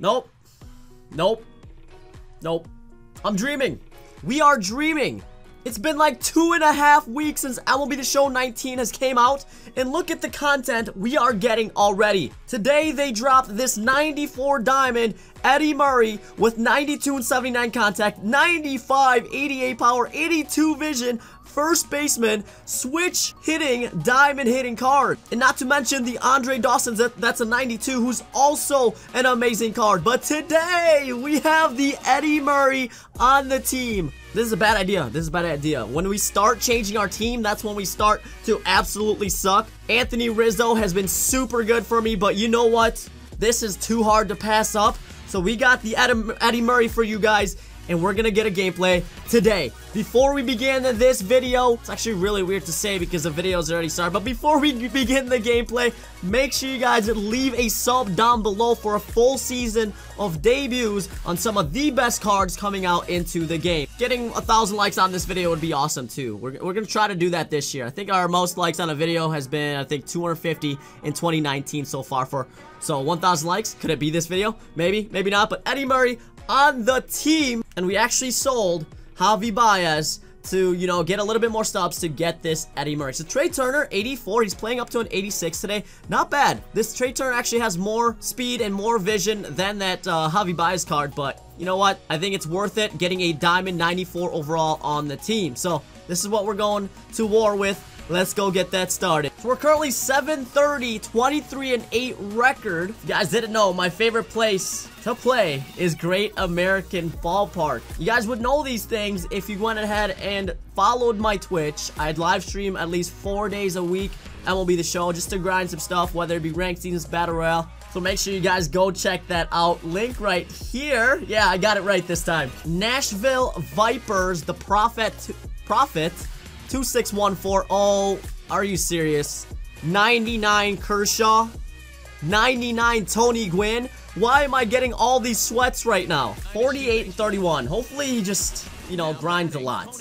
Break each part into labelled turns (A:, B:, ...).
A: Nope. Nope. Nope. I'm dreaming. We are dreaming. It's been like two and a half weeks since MLB The Show 19 has came out, and look at the content we are getting already. Today, they dropped this 94 diamond Eddie Murray with 92 and 79 contact, 95, 88 power, 82 vision, first baseman, switch hitting, diamond hitting card. And not to mention the Andre Dawson, that, that's a 92, who's also an amazing card. But today, we have the Eddie Murray on the team. This is a bad idea. This is a bad idea. When we start changing our team, that's when we start to absolutely suck. Anthony Rizzo has been super good for me, but you know what? This is too hard to pass up. So we got the Adam, Eddie Murray for you guys and we're gonna get a gameplay today. Before we begin this video, it's actually really weird to say because the video's already started, but before we begin the gameplay, make sure you guys leave a sub down below for a full season of debuts on some of the best cards coming out into the game. Getting a thousand likes on this video would be awesome too. We're, we're gonna try to do that this year. I think our most likes on a video has been, I think, 250 in 2019 so far for so 1,000 likes. Could it be this video? Maybe, maybe not. But Eddie Murray, on the team. And we actually sold Javi Baez to, you know, get a little bit more stops to get this Eddie Murray. So Trea Turner, 84. He's playing up to an 86 today. Not bad. This Trea Turner actually has more speed and more vision than that uh, Javi Baez card. But you know what? I think it's worth it getting a Diamond 94 overall on the team. So this is what we're going to war with. Let's go get that started. So we're currently 730, 23 and 8 record. If you guys didn't know, my favorite place to play is Great American Ballpark. You guys would know these things if you went ahead and followed my Twitch. I'd live stream at least four days a week. MLB The Show just to grind some stuff, whether it be ranked seasons, battle royale. So make sure you guys go check that out. Link right here. Yeah, I got it right this time. Nashville Vipers, the Prophet, Prophet 2614. Oh, are you serious? 99 Kershaw. 99 Tony Gwynn. Why am I getting all these sweats right now? 48 and 31. Hopefully he just, you know, grinds a lot.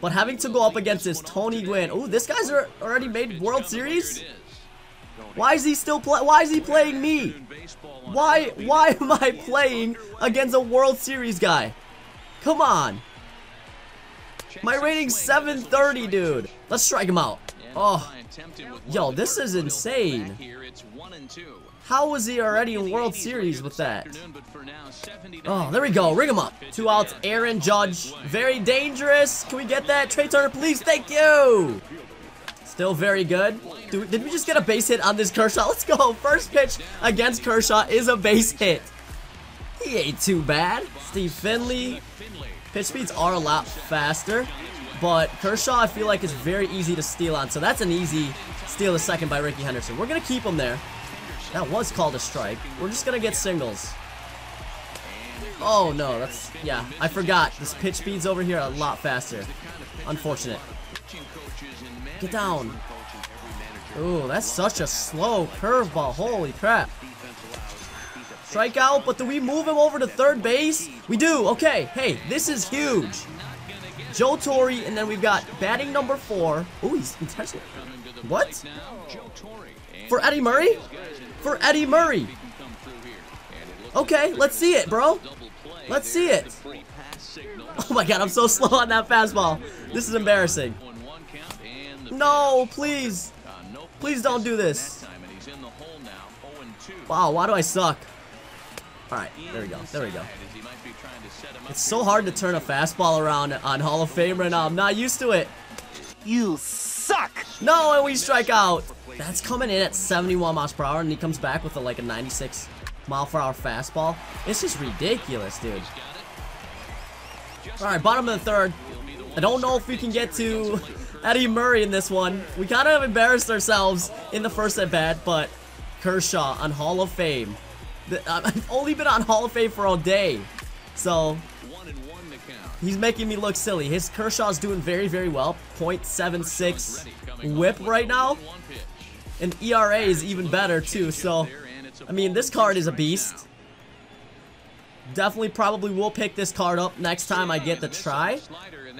A: But having to go up against this Tony Gwynn. Ooh, this guy's already made World Series? Why is he still play? Why is he playing me? Why why am I playing against a World Series guy? Come on. My rating's 730, dude. Let's strike him out. Oh, yo, this is insane. How was he already in World Series with that? Oh, there we go. Ring him up. Two outs. Aaron Judge. Very dangerous. Can we get that? Trea Turner, please. Thank you. Still very good. Dude, did we just get a base hit on this Kershaw? Let's go. First pitch against Kershaw is a base hit. He ain't too bad. Steve Finley. Pitch speeds are a lot faster, but Kershaw I feel like is very easy to steal on, so that's an easy steal a second by Rickey Henderson. We're going to keep him there. That was called a strike. We're just going to get singles. Oh, no, that's, yeah, I forgot. This pitch speed's over here a lot faster. Unfortunate. Get down. Ooh, that's such a slow curveball. Holy crap. Strikeout, but do we move him over to third base? We do. Okay. Hey, this is huge. Joe Torre, and then we've got batting number four. Oh, he's intentional. What? For Eddie Murray? For Eddie Murray. Okay, let's see it, bro. Let's see it. Oh my god, I'm so slow on that fastball. This is embarrassing. No, please. Please don't do this. Wow, why do I suck? Alright, there we go. There we go. It's so hard to turn a fastball around on Hall of Fame right now. I'm not used to it.
B: You suck!
A: No, and we strike out. That's coming in at 71 miles per hour, and he comes back with a, like a 96 mile per hour fastball. It's just ridiculous, dude. Alright, bottom of the third. I don't know if we can get to Eddie Murray in this one. We kind of embarrassed ourselves in the first at bat, but Kershaw on Hall of Fame. I've uh, only been on Hall of Fame for all day. So, he's making me look silly. His Kershaw's doing very, very well. 0.76 whip right now. And ERA is even better, too. So, I mean, this card is a beast. Definitely probably will pick this card up next time I get the try.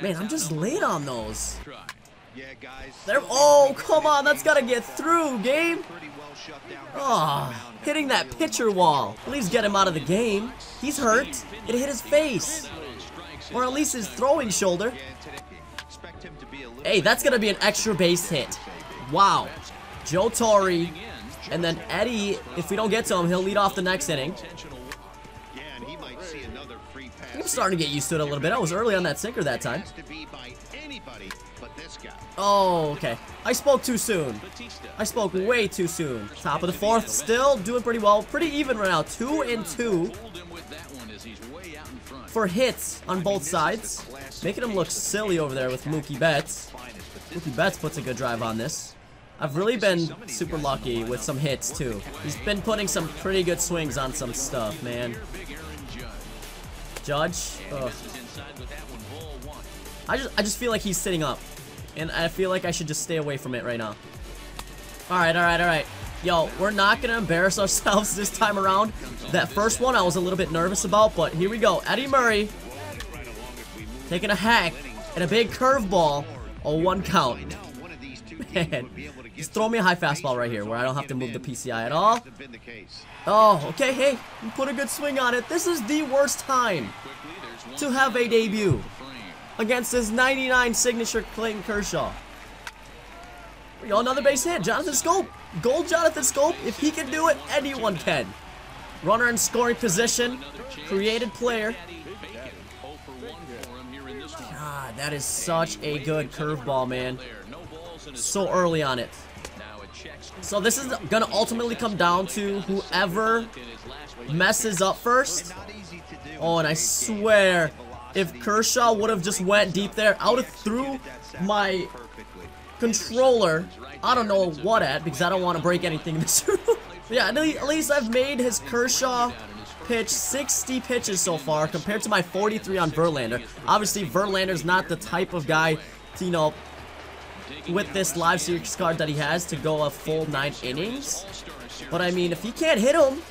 A: Man, I'm just late on those. There. Oh, come on. That's got to get through, game. Oh, hitting that pitcher wall. Please get him out of the game. He's hurt. It hit his face. Or at least his throwing shoulder. Hey, that's going to be an extra base hit. Wow. Joe Torre. And then Eddie, if we don't get to him, he'll lead off the next inning. I'm starting to get used to it a little bit. I was early on that sinker that time. Oh, okay. I spoke too soon. I spoke way too soon. Top of the fourth, still doing pretty well. Pretty even right now. Two and two for hits on both sides. Making him look silly over there with Mookie Betts. Mookie Betts puts a good drive on this. I've really been super lucky with some hits too. He's been putting some pretty good swings on some stuff, man. Judge. Ugh. I just I just feel like he's sitting up. And I feel like I should just stay away from it right now. Alright, alright, alright. Yo, we're not going to embarrass ourselves this time around. That first one I was a little bit nervous about, but here we go. Eddie Murray taking a hack and a big curveball. A one count. Man, just throw me a high fastball right here where I don't have to move the PCI at all. Oh, okay, hey, put a good swing on it. This is the worst time to have a debut against his 99 signature Clayton Kershaw. We got another base hit. Jonathan Schoop. Gold Jonathan Schoop. If he can do it, anyone can. Runner in scoring position. Created player. God, that is such a good curveball, man. So early on it. So this is going to ultimately come down to whoever messes up first. Oh, and I swear, if Kershaw would have just went deep there, I would have threw my controller, I don't know what at, because I don't want to break anything in this room. yeah, at least I've made his Kershaw pitch 60 pitches so far compared to my 43 on Verlander. Obviously, Verlander's not the type of guy to, you know, with this live series card that he has to go a full nine innings. But I mean, if he can't hit him,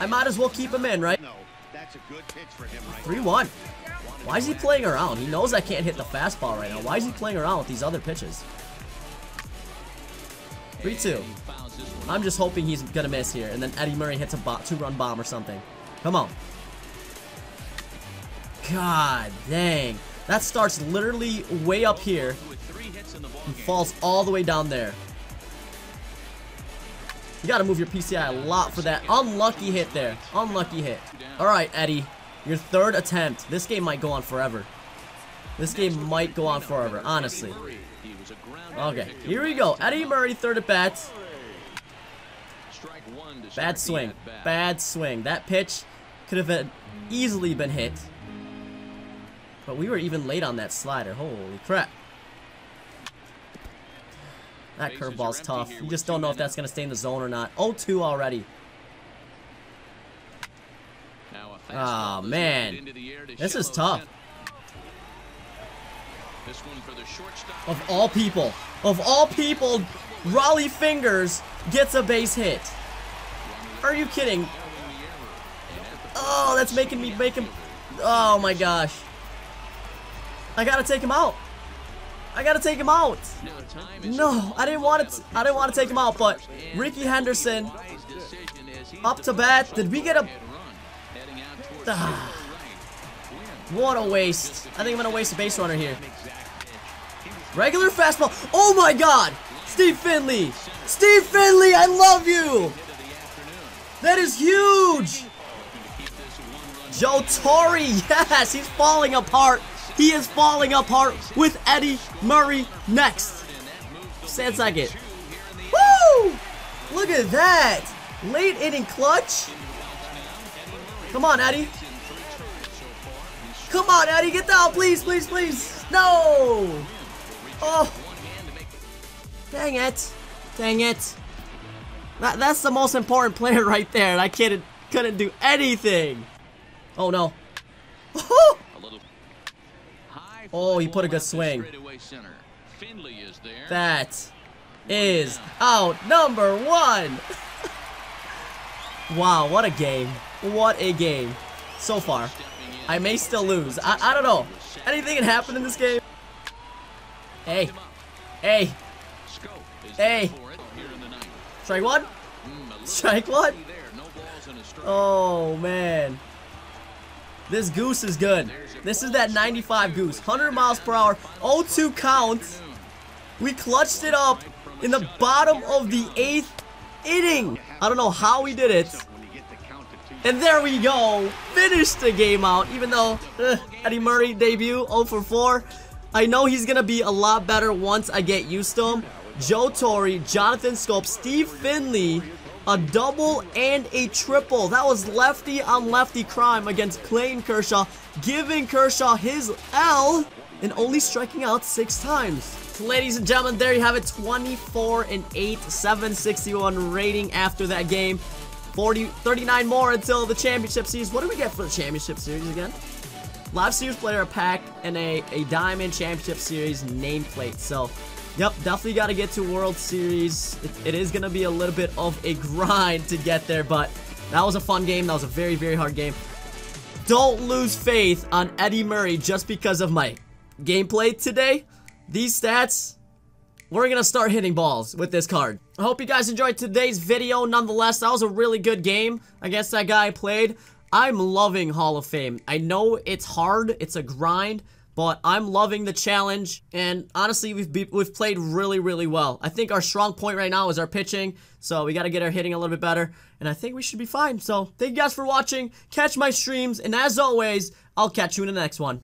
A: I might as well keep him in, right? 3-1. Why is he playing around? He knows I can't hit the fastball right now. Why is he playing around with these other pitches? 3-2. I'm just hoping he's gonna miss here, and then Eddie Murray hits a two-run bomb or something. Come on. God dang. That starts literally way up here and falls all the way down there. You gotta move your PCI a lot for that unlucky hit there. Unlucky hit. Alright, Eddie. Your third attempt. This game might go on forever. This game might go on forever, honestly. Okay, here we go. Eddie Murray, third at bat. Bad swing. Bad swing. That pitch could have easily been hit. But we were even late on that slider. Holy crap. That curveball's tough. You just don't know if that's going to stay in the zone or not. 0-2 already. Oh, man. This is tough. Of all people, of all people, Rollie Fingers gets a base hit. Are you kidding? Oh, that's making me make him. Oh my gosh. I gotta take him out. I gotta take him out. No, I didn't want to. I didn't want to take him out, but Rickey Henderson up to bat. Did we get a? Ah, what a waste. I think I'm gonna waste a base runner here. Regular fastball. Oh my God, Steve Finley. Steve Finley, I love you. That is huge. Joe Torre, yes, he's falling apart. He is falling apart with Eddie Murray next. Stand second. Woo! Look at that. Late inning clutch. Come on, Eddie. Come on, Eddie. Get down, please, please, please. No. Oh. Dang it. Dang it. That, that's the most important player right there, and I couldn't, couldn't do anything. Oh, no. Oh, he put a good swing. That is out number one. wow, what a game. What a game. So far. I may still lose. I, I don't know. Anything can happen in this game. Hey. Hey. Hey. Strike one? Strike one? Oh, man. This goose is good. This is that 95 goose. 100 miles per hour. 0-2 count. We clutched it up in the bottom of the eighth inning. I don't know how we did it. And there we go. Finished the game out. Even though uh, Eddie Murray debut 0 for 4. I know he's going to be a lot better once I get used to him. Joe Torre, Jonathan Schoop, Steve Finley, a double and a triple. That was lefty on lefty crime against Clayton Kershaw, giving Kershaw his L and only striking out six times. Ladies and gentlemen, there you have it. 24 and 8, 761 rating after that game. 40, 39 more until the championship series. What do we get for the championship series again? Live Series Player a Pack and a, a Diamond Championship Series nameplate. So, yep, definitely got to get to World Series. It, it is going to be a little bit of a grind to get there, but that was a fun game. That was a very, very hard game. Don't lose faith on Eddie Murray just because of my gameplay today. These stats, we're to start hitting balls with this card. I hope you guys enjoyed today's video. Nonetheless, that was a really good game against that guy I played. I'm loving Hall of Fame. I know it's hard, it's a grind, but I'm loving the challenge. And honestly, we've we've played really, really well. I think our strong point right now is our pitching, so we got to get our hitting a little bit better. And I think we should be fine. So thank you guys for watching. Catch my streams, and as always, I'll catch you in the next one.